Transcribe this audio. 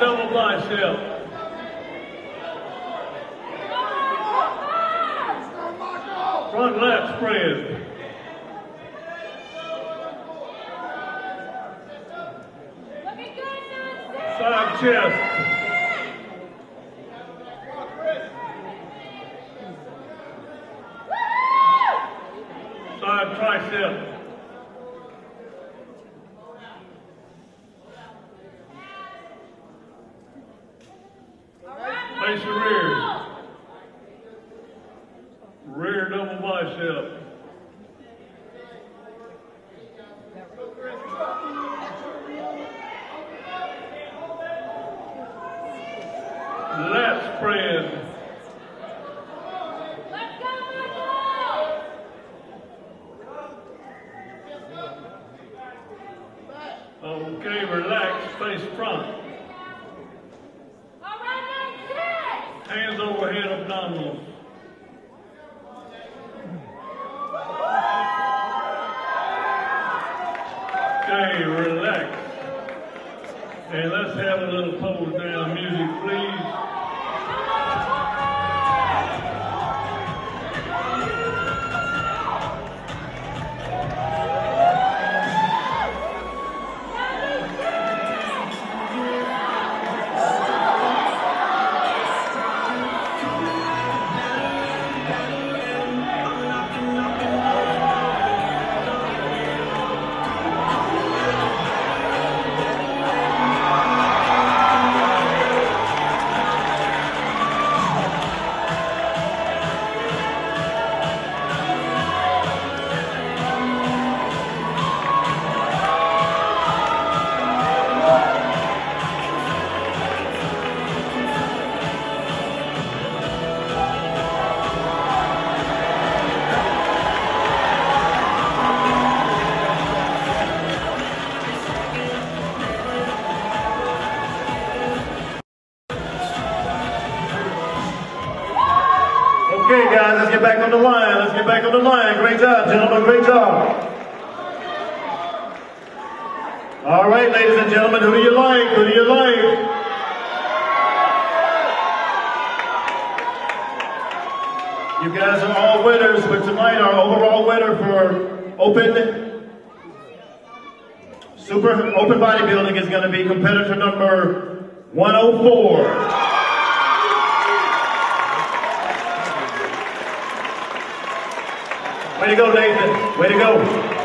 double bicep. Front lat spread. Side chest. Side tricep. Face the rear. Rear double bicep. Lat spread. Okay, relax, face front. Okay, relax. And let's have a little pose down music, please. Guys, let's get back on the line. Let's get back on the line. Great job, gentlemen. Great job. All right, ladies and gentlemen, who do you like? Who do you like? You guys are all winners, but tonight our overall winner for open super open bodybuilding is going to be competitor number 104. Way to go, Nathan. Way to go.